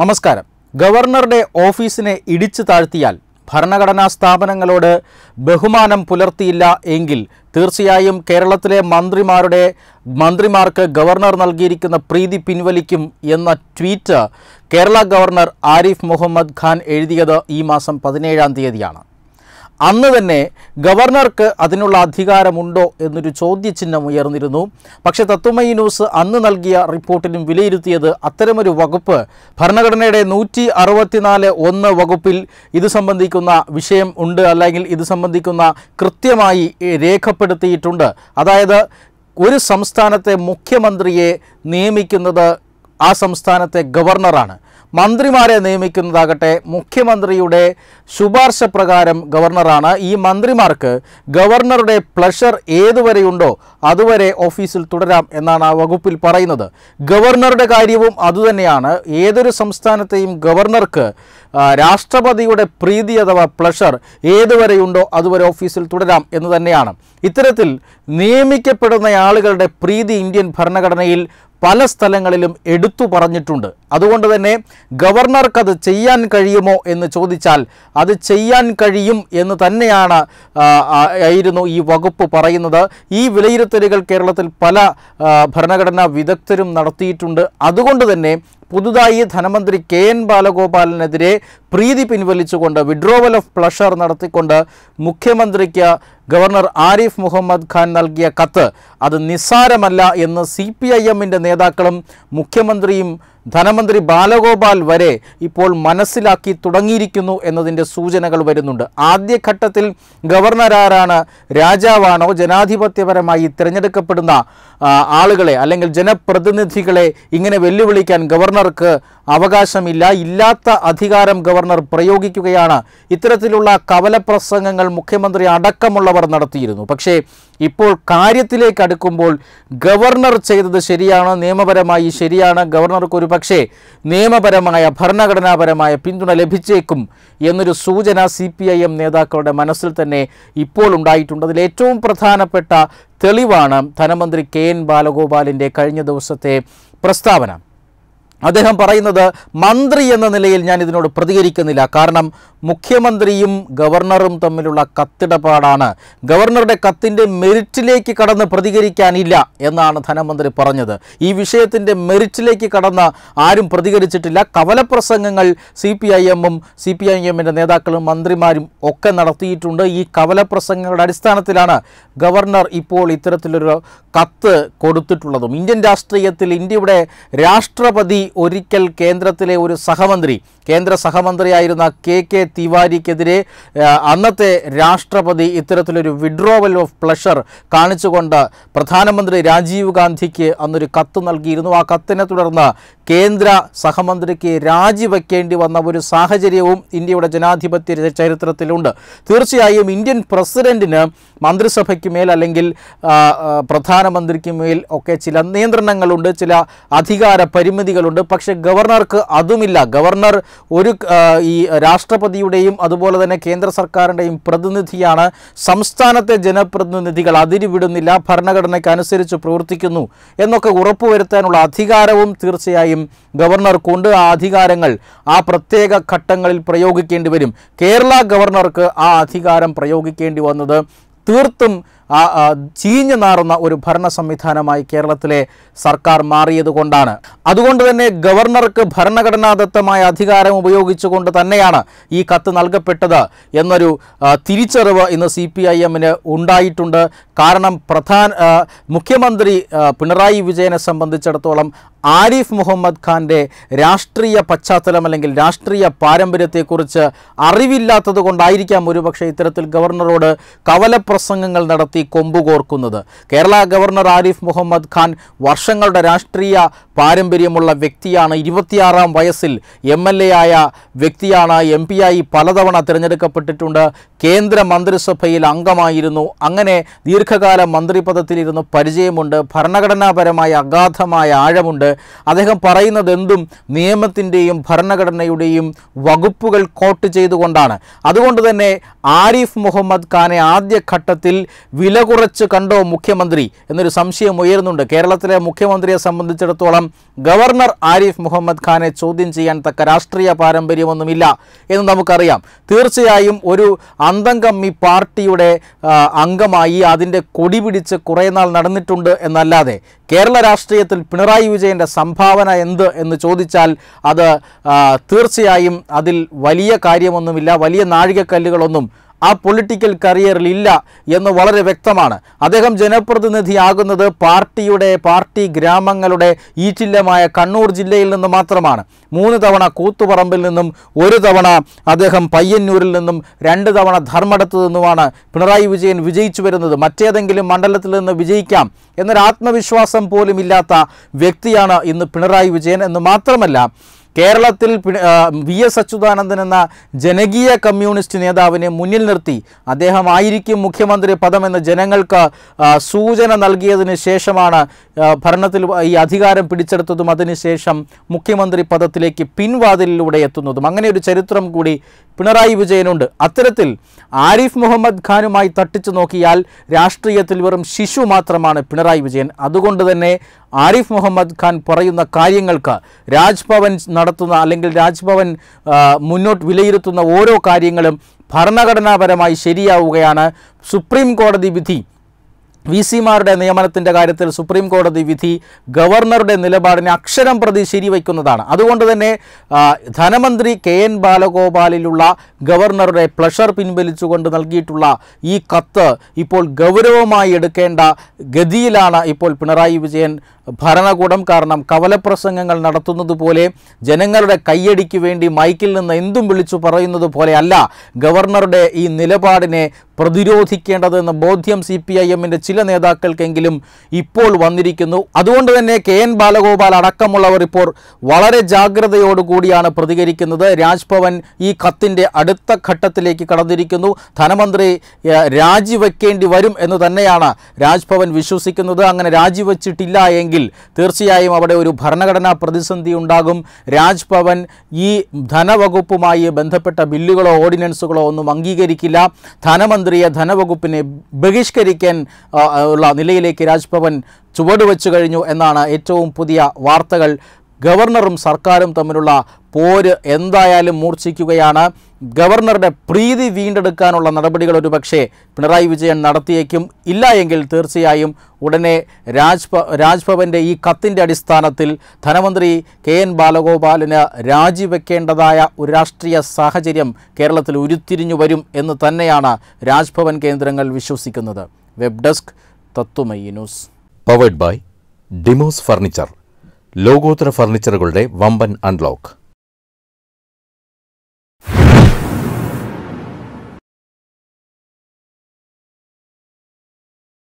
നമസ്കാരം. ഗവർണറുടെ ഓഫീസിനെ ഇടിച്ചു താഴ്ത്തിയാൽ ഭരണഘടനാ സ്ഥാപനങ്ങളോട് ബഹുമാനം പുലർത്തിയില്ല എങ്കിൽ തീർച്ചയായും കേരളത്തിലെ മന്ത്രിമാരുടെ മന്ത്രിമാർക്ക് ഗവർണർ നൽകിയിരിക്കുന്ന പ്രീതി പിൻവലിക്കും എന്ന ട്വീറ്റ് കേരള ഗവർണർ ആരിഫ് മുഹമ്മദ് ഖാൻ എഴുതിയത് ഈ മാസം പതിനേഴാം തീയതിയാണ്. അന്ന് തന്നെ ഗവർണർക്ക് അതിനുള്ള അധികാരമുണ്ടോ എന്നൊരു ചോദ്യചിഹ്നം ഉയർന്നിരുന്നു. പക്ഷേ തത്വമയി ന്യൂസ് അന്ന് നൽകിയ റിപ്പോർട്ടിലും വിലയിരുത്തിയത് അത്തരമൊരു വകുപ്പ് ഭരണഘടനയുടെ നൂറ്റി അറുപത്തിനാല് ഒന്ന് വകുപ്പിൽ ഇത് സംബന്ധിക്കുന്ന വിഷയം ഉണ്ട് അല്ലെങ്കിൽ ഇത് സംബന്ധിക്കുന്ന കൃത്യമായി രേഖപ്പെടുത്തിയിട്ടുണ്ട്. അതായത് ഒരു സംസ്ഥാനത്തെ മുഖ്യമന്ത്രിയെ നിയമിക്കുന്നത് ആ സംസ്ഥാനത്തെ ഗവർണറാണ്. മന്ത്രിമാരെ നിയമിക്കുന്നതാകട്ടെ മുഖ്യമന്ത്രിയുടെ ശുപാർശ പ്രകാരം ഗവർണറാണ്. ഈ മന്ത്രിമാർക്ക് ഗവർണറുടെ പ്ലഷർ ഏതുവരെയുണ്ടോ അതുവരെ ഓഫീസിൽ തുടരാം എന്നാണ് ആ വകുപ്പിൽ പറയുന്നത്. ഗവർണറുടെ കാര്യവും അതുതന്നെയാണ്. ഏതൊരു സംസ്ഥാനത്തെയും ഗവർണർക്ക് രാഷ്ട്രപതിയുടെ പ്രീതി അഥവാ പ്ലഷർ ഏതുവരെയുണ്ടോ അതുവരെ ഓഫീസിൽ തുടരാം എന്ന് തന്നെയാണ്. ഇത്തരത്തിൽ നിയമിക്കപ്പെടുന്ന ആളുകളുടെ പ്രീതി ഇന്ത്യൻ ഭരണഘടനയിൽ പല സ്ഥലങ്ങളിലും എടുത്തു പറഞ്ഞിട്ടുണ്ട്. അതുകൊണ്ട് തന്നെ ഗവർണർക്ക് അത് ചെയ്യാൻ കഴിയുമോ എന്ന് ചോദിച്ചാൽ അത് ചെയ്യാൻ കഴിയും എന്ന് തന്നെയാണ് ആയിരുന്നു ഈ വകുപ്പ് പറയുന്നത്. ഈ വിലയിരുത്തലുകൾ കേരളത്തിൽ പല ഭരണഘടനാ വിദഗ്ധരും നടത്തിയിട്ടുണ്ട്. അതുകൊണ്ട് തന്നെ പുതുതായി ധനമന്ത്രി കെ എൻ ബാലഗോപാലിനെതിരെ പ്രീതി പിൻവലിച്ചുകൊണ്ട് വിഡ്രോവൽ ഓഫ് പ്ലഷർ നടത്തിക്കൊണ്ട് മുഖ്യമന്ത്രിക്ക് ഗവർണർ ആരിഫ് മുഹമ്മദ് ഖാൻ നൽകിയ കത്ത്. അത് നിസ്സാരമല്ല എന്ന് സി പി ഐ എമ്മിന്റെ നേതാക്കളും മുഖ്യമന്ത്രിയും ധനമന്ത്രി ബാലഗോപാൽ വരെ ഇപ്പോൾ മനസ്സിലാക്കി തുടങ്ങിയിരിക്കുന്നു എന്നതിന്റെ സൂചനകൾ വരുന്നുണ്ട്. ആദ്യഘട്ടത്തിൽ ഗവർണർ ആരാണ്? രാജാവാണോ? ജനാധിപത്യപരമായി തിരഞ്ഞെടുക്കപ്പെടുന്ന ആളുകളെ അല്ലെങ്കിൽ ജനപ്രതിനിധികളെ ഇങ്ങനെ വെല്ലുവിളിക്കാൻ ഗവർണർക്ക് അവകാശമില്ല. ഇല്ലാത്ത അധികാരം ഗവർണർ പ്രയോഗിക്കുകയാണ്. ഇത്തരത്തിലുള്ള കവലപ്രസംഗങ്ങൾ മുഖ്യമന്ത്രി അടക്കമുള്ളവർ നടത്തിയിരുന്നു. പക്ഷേ ഇപ്പോൾ കാര്യത്തിലേക്ക് അടുക്കുമ്പോൾ ഗവർണർ ചെയ്തത് ശരിയാണ്? നിയമപരമായി ശരിയാണ്. ഗവർണർക്ക് ഒരു പക്ഷേ നിയമപരമായ ഭരണഘടനാപരമായ പിന്തുണ ലഭിച്ചേക്കും എന്നൊരു സൂചന സി പി ഐ എം നേതാക്കളുടെ മനസ്സിൽ തന്നെ ഇപ്പോൾ ഉണ്ടായിട്ടുണ്ട്. അതിൽ ഏറ്റവും പ്രധാനപ്പെട്ട തെളിവാണ് ധനമന്ത്രി കെ എൻ ബാലഗോപാലിന്റെ കഴിഞ്ഞ ദിവസത്തെ പ്രസ്താവന. അദ്ദേഹം പറയുന്നത് മന്ത്രി എന്ന നിലയിൽ ഞാൻ ഇതിനോട് പ്രതികരിക്കുന്നില്ല. കാരണം മുഖ്യമന്ത്രിയും ഗവർണറും തമ്മിലുള്ള കത്തിടപാടാണ്. ഗവർണറുടെ കത്തിന്റെ മെറിറ്റിലേക്ക് കടന്ന് പ്രതികരിക്കാനില്ല എന്നാണ് ധനമന്ത്രി പറഞ്ഞത്. ഈ വിഷയത്തിന്റെ മെറിറ്റിലേക്ക് കടന്ന് ആരും പ്രതികരിച്ചിട്ടില്ല. കവലപ്രസംഗങ്ങൾ സി പി ഐ എമ്മും സി പി ഐ എമ്മിന്റെ നേതാക്കളും മന്ത്രിമാരും ഒക്കെ നടത്തിയിട്ടുണ്ട്. ഈ കവലപ്രസംഗങ്ങളുടെ അടിസ്ഥാനത്തിലാണ് ഗവർണർ ഇപ്പോൾ ഇത്തരത്തിലൊരു കത്ത് കൊടുത്തിട്ടുള്ളതും. ഇന്ത്യൻ രാഷ്ട്രീയത്തിൽ ഇന്ത്യയുടെ രാഷ്ട്രപതി ഒരിക്കൽ കേന്ദ്രത്തിലെ ഒരു സഹമന്ത്രി കേന്ദ്ര സഹമന്ത്രിയായിരുന്ന കെ കെ തിവാരിക്കെതിരെ അന്നത്തെ രാഷ്ട്രപതി ഇത്തരത്തിലൊരു വിഡ്രോവൽ ഓഫ് പ്ലഷർ കാണിച്ചുകൊണ്ട് പ്രധാനമന്ത്രി രാജീവ് ഗാന്ധിക്ക് അന്നൊരു കത്ത് നൽകിയിരുന്നു. ആ കത്തിനെ തുടർന്ന് കേന്ദ്ര സഹമന്ത്രിക്ക് രാജിവെക്കേണ്ടി വന്ന ഒരു സാഹചര്യവും ഇന്ത്യയുടെ ജനാധിപത്യ ചരിത്രത്തിലുണ്ട്. തീർച്ചയായും ഇന്ത്യൻ പ്രസിഡന്റിന് മന്ത്രിസഭയ്ക്ക് മേൽ അല്ലെങ്കിൽ പ്രധാനമന്ത്രിക്ക് മേൽ ഒക്കെ ചില നിയന്ത്രണങ്ങളുണ്ട് ചില അധികാര പരിമിതികളുണ്ട്. പക്ഷേ ഗവർണർക്ക് അതുമില്ല. ഗവർണർ ഒരു ഈ ഈ രാഷ്ട്രപതിയുടെയും അതുപോലെ തന്നെ കേന്ദ്ര സർക്കാരിന്റെയും പ്രതിനിധിയാണ് സംസ്ഥാനത്തെ ജനപ്രതിനിധികൾ. അതിരുവിടുന്നില്ല ഭരണഘടനയ്ക്ക് അനുസരിച്ച് പ്രവർത്തിക്കുന്നു എന്നൊക്കെ ഉറപ്പുവരുത്താനുള്ള അധികാരവും തീർച്ചയായും ഗവർണർക്കുണ്ട്. ആ അധികാരങ്ങൾ ആ പ്രത്യേക ഘട്ടങ്ങളിൽ പ്രയോഗിക്കേണ്ടി വരും. കേരള ഗവർണർക്ക് ആ അധികാരം പ്രയോഗിക്കേണ്ടി വന്നത് തീർത്തും ചീഞ്ഞു നാറുന്ന ഒരു ഭരണ സംവിധാനമായി കേരളത്തിലെ സർക്കാർ മാറിയതുകൊണ്ടാണ്. അതുകൊണ്ട് തന്നെ ഗവർണർക്ക് ഭരണഘടനാദത്തമായ അധികാരം ഉപയോഗിച്ചുകൊണ്ട് തന്നെയാണ് ഈ കത്ത് നൽകപ്പെട്ടത് എന്നൊരു തിരിച്ചറിവ് ഇന്ന് സി പി ഐ എമ്മിന് ഉണ്ടായിട്ടുണ്ട്. കാരണം പ്രധാന മുഖ്യമന്ത്രി പിണറായി വിജയനെ സംബന്ധിച്ചിടത്തോളം ആരിഫ് മുഹമ്മദ് ഖാന്റെ രാഷ്ട്രീയ പശ്ചാത്തലം അല്ലെങ്കിൽ രാഷ്ട്രീയ പാരമ്പര്യത്തെക്കുറിച്ച് അറിവില്ലാത്തത് കൊണ്ടായിരിക്കാം ഒരുപക്ഷെ ഇത്തരത്തിൽ ഗവർണറോട് കവലപ്രസംഗങ്ങൾ നടത്തി കൊമ്പുകോർക്കുന്നത്. കേരള ഗവർണർ ആരിഫ് മുഹമ്മദ് ഖാൻ വർഷങ്ങളുടെ രാഷ്ട്രീയ പാരമ്പര്യമുള്ള വ്യക്തിയാണ് ഇരുപത്തിയാറാം വയസ്സിൽ എം എൽ എ ആയ വ്യക്തിയാണ് എം പി ആയി പലതവണ തിരഞ്ഞെടുക്കപ്പെട്ടിട്ടുണ്ട്. കേന്ദ്ര മന്ത്രിസഭയിൽ അംഗമായിരുന്നു. അങ്ങനെ ദീർഘകാല മന്ത്രിപദത്തിലിരുന്ന് പരിചയമുണ്ട്. ഭരണഘടനാപരമായ അഗാധമായ ആഴമുണ്ട്. അദ്ദേഹം പറയുന്നത് എന്തും നിയമത്തിന്റെയും ഭരണഘടനയുടെയും വകുപ്പുകൾ കോട്ട് ചെയ്തുകൊണ്ടാണ്. അതുകൊണ്ട് തന്നെ ആരിഫ് മുഹമ്മദ് ഖാനെ ആദ്യഘട്ടത്തിൽ വില കുറച്ച് കണ്ടോ മുഖ്യമന്ത്രി? എന്നൊരു സംശയം ഉയരുന്നുണ്ട്. കേരളത്തിലെ മുഖ്യമന്ത്രിയെ സംബന്ധിച്ചിടത്തോളം കാരണം ഗവർണർ ആരിഫ് മുഹമ്മദ് ഖാനെ ചോദ്യം ചെയ്യാൻ തക്ക രാഷ്ട്രീയ പാരമ്പര്യമൊന്നുമില്ല എന്ന് നമുക്കറിയാം. തീർച്ചയായും ഒരു അന്തംകമ്മി പാർട്ടിയുടെ ആ, അംഗമായി അതിന്റെ കൊടി പിടിച്ച് കുറേ നാൾ നടന്നിട്ടുണ്ട് എന്നല്ലാതെ കേരള രാഷ്ട്രീയത്തിൽ പിണറായി വിജയന്റെ സംഭാവന എന്ത് എന്ന് ചോദിച്ചാൽ അത് തീർച്ചയായും അതിൽ വലിയ കാര്യമൊന്നുമില്ല വലിയ നാഴികക്കല്ലുകളൊന്നും ആ പൊളിറ്റിക്കൽ കരിയറിൽ ഇല്ല എന്ന് വളരെ വ്യക്തമാണ്. അദ്ദേഹം ജനപ്രതിനിധിയാകുന്നത് പാർട്ടിയുടെ പാർട്ടി ഗ്രാമങ്ങളുടെ ഈറ്റില്ലമായ കണ്ണൂർ ജില്ലയിൽ നിന്ന് മാത്രമാണ്. മൂന്ന് തവണ കൂത്തുപറമ്പിൽ നിന്നും ഒരു തവണ അദ്ദേഹം പയ്യന്നൂരിൽ നിന്നും രണ്ട് തവണ ധർമ്മടത്തു നിന്നുമാണ് പിണറായി വിജയൻ വിജയിച്ചു വരുന്നത്. മറ്റേതെങ്കിലും മണ്ഡലത്തിൽ നിന്ന് വിജയിക്കാം എന്നൊരു ആത്മവിശ്വാസം പോലും ഇല്ലാത്ത വ്യക്തിയാണ് ഇന്ന് പിണറായി വിജയൻ എന്ന് മാത്രമല്ല കേരളത്തിൽ വി എസ് അച്യുതാനന്ദൻ എന്ന ജനകീയ കമ്മ്യൂണിസ്റ്റ് നേതാവിനെ മുന്നിൽ നിർത്തി. അദ്ദേഹം ആയിരിക്കും മുഖ്യമന്ത്രി പദമെന്ന് ജനങ്ങൾക്ക് സൂചന നൽകിയതിന് ശേഷമാണ് ഭരണത്തിൽ ഈ അധികാരം പിടിച്ചെടുത്തതും അതിനുശേഷം മുഖ്യമന്ത്രി പദത്തിലേക്ക് പിൻവാതിലിലൂടെ എത്തുന്നതും. അങ്ങനെ ഒരു ചരിത്രം കൂടി പിണറായി വിജയനുണ്ട്. അത്തരത്തിൽ ആരിഫ് മുഹമ്മദ് ഖാനുമായി തട്ടിച്ചു നോക്കിയാൽ രാഷ്ട്രീയത്തിൽ വെറും ശിശു മാത്രമാണ് പിണറായി വിജയൻ. അതുകൊണ്ട് തന്നെ ആരിഫ് മുഹമ്മദ് ഖാൻ പറയുന്ന കാര്യങ്ങൾക്ക് രാജ്ഭവൻ നടത്തുന്ന അല്ലെങ്കിൽ രാജ്ഭവൻ മുന്നോട്ട് വിലയിരുത്തുന്ന ഓരോ കാര്യങ്ങളും ഭരണഘടനാപരമായി ശരിയാവുകയാണ്. സുപ്രീം കോടതി വിധി വി സിമാരുടെ നിയമനത്തിന്റെ കാര്യത്തിൽ സുപ്രീം കോടതി വിധി ഗവർണറുടെ നിലപാടിനെ അക്ഷരം പ്രതി ശരിവയ്ക്കുന്നതാണ്. അതുകൊണ്ട് തന്നെ ധനമന്ത്രി കെ എൻ ബാലഗോപാലിലുള്ള ഗവർണറുടെ പ്ലഷർ പിൻവലിച്ചുകൊണ്ട് നൽകിയിട്ടുള്ള ഈ കത്ത് ഇപ്പോൾ ഗൗരവമായി എടുക്കേണ്ട ഗതിയിലാണ് ഇപ്പോൾ പിണറായി വിജയൻ ഭരണകൂടം കാരണം കവലപ്രസംഗങ്ങൾ നടത്തുന്നത് പോലെ ജനങ്ങളുടെ കയ്യടിക്ക് വേണ്ടി മൈക്കിൽ നിന്ന് എന്തും വിളിച്ചു പറയുന്നത് പോലെ അല്ല ഗവർണറുടെ ഈ നിലപാടിനെ പ്രതിരോധിക്കേണ്ടതെന്ന ബോധ്യം സി പി ഐ എമ്മിന്റെ ചില നേതാക്കൾക്കെങ്കിലും ഇപ്പോൾ വന്നിരിക്കുന്നു. അതുകൊണ്ട് തന്നെ കെ എൻ ബാലഗോപാൽ അടക്കമുള്ളവർ ഇപ്പോൾ വളരെ ജാഗ്രതയോടുകൂടിയാണ് പ്രതികരിക്കുന്നത്. രാജ്ഭവൻ ഈ കത്തിന്റെ അടുത്ത ഘട്ടത്തിലേക്ക് കടന്നിരിക്കുന്നു. ധനമന്ത്രി രാജിവെക്കേണ്ടി വരും എന്ന് തന്നെയാണ് രാജ്ഭവൻ വിശ്വസിക്കുന്നത്. അങ്ങനെ രാജിവെച്ചിട്ടില്ല എങ്കിൽ തീർച്ചയായും അവിടെ ഒരു ഭരണഘടനാ പ്രതിസന്ധി ഉണ്ടാകും. രാജ്ഭവൻ ഈ ധനവകുപ്പുമായി ബന്ധപ്പെട്ട ബില്ലുകളോ ഓർഡിനൻസുകളോ ഒന്നും അംഗീകരിക്കില്ല. ധനമന്ത്രിയെ ധനവകുപ്പിനെ ബഹിഷ്കരിക്കാൻ ഉള്ള നിലയിലേക്ക് രാജ്ഭവൻ ചുവടുവെച്ചു കഴിഞ്ഞു എന്നാണ് ഏറ്റവും പുതിയ വാർത്തകൾ. ഗവർണറും സർക്കാരും തമ്മിലുള്ള പോര് എന്തായാലും മൂർച്ഛിക്കുകയാണ്. ഗവർണറുടെ പ്രീതി വീണ്ടെടുക്കാനുള്ള നടപടികൾ ഒരുപക്ഷെ പിണറായി വിജയൻ നടത്തിയേക്കും. ഇല്ല എങ്കിൽ തീർച്ചയായും ഉടനെ രാജ്ഭ രാജ്ഭവന്റെ ഈ കത്തിന്റെ അടിസ്ഥാനത്തിൽ ധനമന്ത്രി കെ എൻ ബാലഗോപാലിന് രാജിവെക്കേണ്ടതായ ഒരു രാഷ്ട്രീയ സാഹചര്യം കേരളത്തിൽ ഉരുത്തിരിഞ്ഞു വരും എന്ന് തന്നെയാണ് രാജ്ഭവൻ കേന്ദ്രങ്ങൾ വിശ്വസിക്കുന്നത്. Web desk Tatwamayi news. Powered by Demos furniture ലോകോത്തര ഫർണിച്ചറുകളുടെ വമ്പൻ അൺലോക്ക്